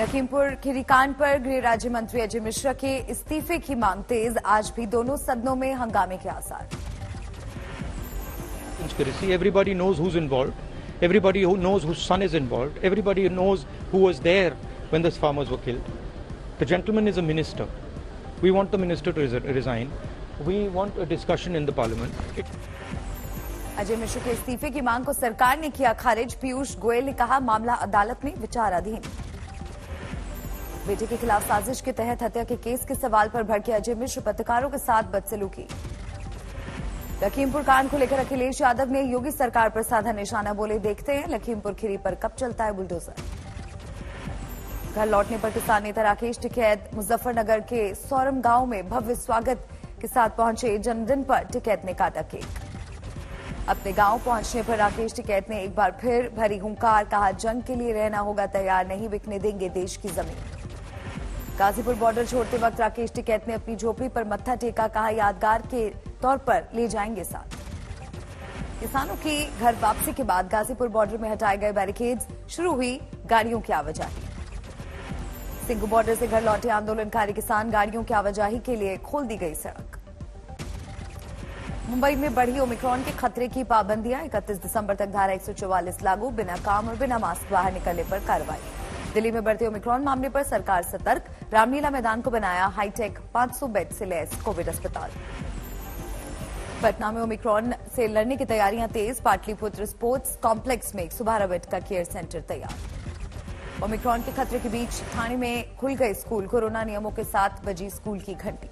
लखीमपुर खीरी कांड पर गृह राज्य मंत्री अजय मिश्रा के इस्तीफे की मांग तेज। आज भी दोनों सदनों में हंगामे के आसार। Everybody knows whose everybody knows whose son is involve everybody knows who was there when this farmers were killed the gentleman is a minister we want the minister to resign we want a discussion in the parliament Ajay Mishra के इस्तीफे की मांग को सरकार ने किया खारिज। पीयूष गोयल ने कहा मामला अदालत में विचाराधीन। बेटे के खिलाफ साजिश के तहत हत्या के केस के सवाल पर भड़के अजय मिश्र पत्रकारों के साथ बदसलूकी। लखीमपुर कांड को लेकर अखिलेश यादव ने योगी सरकार पर साधा निशाना बोले देखते हैं। लखीमपुर खीरी पर कब चलता है बुलडोजर? घर लौटने पर किसान नेता राकेश टिकैत, मुजफ्फरनगर के सौरम गाँव में भव्य स्वागत के साथ पहुँचे जन्मदिन पर टिकैत ने काटा केक। अपने गाँव पहुँचने पर राकेश टिकैत ने एक बार फिर भरी हुंकार, कहा, जंग के लिए रहना होगा, तैयार नहीं, बिकने देंगे देश की ज़मीन। गाजीपुर बॉर्डर छोड़ते वक्त राकेश टिकैत ने अपनी झोपड़ी पर मत्था टेका, कहा, यादगार के तौर पर ले जाएँगे साथ. किसानों की घर वापसी के बाद गाजीपुर बॉर्डर में हटाए गए बैरिकेड्स, शुरू हुई गाड़ियों की आवाजाही। सिंगू बॉर्डर से घर लौटे आंदोलनकारी किसान गाड़ियों की आवाजाही के लिए खोल दी गई सड़क। मुंबई में बढ़ी ओमिक्रॉन के खतरे की पाबंदियाँ 31 दिसंबर तक धारा 144 लागू, बिना काम और बिना मास्क बाहर निकलने पर कार्रवाई। दिल्ली में बढ़ते ओमिक्रॉन मामले पर सरकार सतर्क। रामलीला मैदान को बनाया हाईटेक 500 बेड से लैस कोविड अस्पताल। पटना में ओमिक्रॉन से लड़ने की तैयारियाँ तेज। पाटलिपुत्र स्पोर्ट्स कॉम्प्लेक्स में एक सुबारा बेड का केयर सेंटर तैयार। ओमिक्रॉन के खतरे के बीच थाने में खुल गए स्कूल। कोरोना नियमों के साथ बजी स्कूल की घंटी।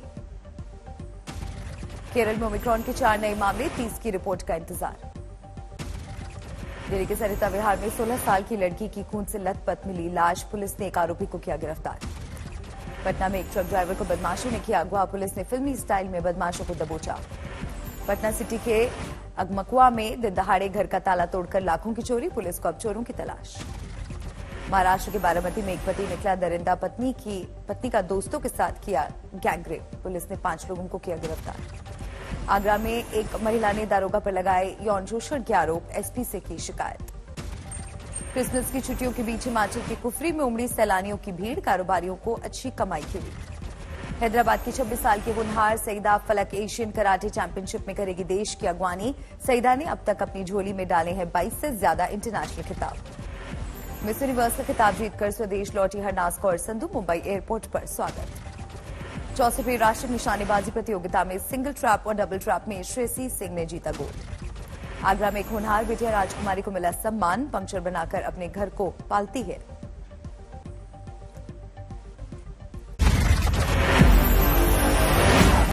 केरल में ओमिक्रॉन के चार नए मामले, तीस की रिपोर्ट का इंतज़ार। दिल्ली के सरिता विहार में 16 साल की लड़की की खून से लथपथ मिली लाश। पुलिस ने एक आरोपी को किया गिरफ़्तार। पटना में एक ट्रक ड्राइवर को बदमाशों ने किया अगवा। पुलिस ने फिल्मी स्टाइल में बदमाशों को दबोचा। पटना सिटी के अगमकुआ में दिन दहाड़े घर का ताला तोड़कर लाखों की चोरी। पुलिस को अब चोरों की तलाश। महाराष्ट्र के बारामती में एक पति निकला। दरिंदा पत्नी की, पत्नी का दोस्तों के साथ किया गैंगरेप। पुलिस ने पाँच लोगों को किया गिरफ़्तार। आगरा में एक महिला ने दारोगा पर लगाए यौन शोषण के आरोप, एसपी से की शिकायत। क्रिसमस की छुट्टियों के बीच हिमाचल की कुफरी में उमड़ी सैलानियों की भीड़, कारोबारियों को अच्छी कमाई की हैदराबाद की 26 साल की होनहार सईदा फलक एशियन कराटे चैंपियनशिप में करेगी देश की अगवानी। सईदा ने अब तक अपनी झोली में डाले हैं 22 से ज़्यादा इंटरनेशनल खिताब। मिस यूनिवर्स का खिताब जीतकर स्वदेश लौटी हरनाज कौर संधु, मुंबई एयरपोर्ट पर स्वागत। चौसठवीं राष्ट्रीय निशानेबाजी प्रतियोगिता में सिंगल ट्रैप और डबल ट्रैप में श्रेयसी सिंह ने जीता गोल्ड। आगरा में एक होनहार बेटिया राजकुमारी को मिला सम्मान, पंक्चर बनाकर अपने घर को पालती है।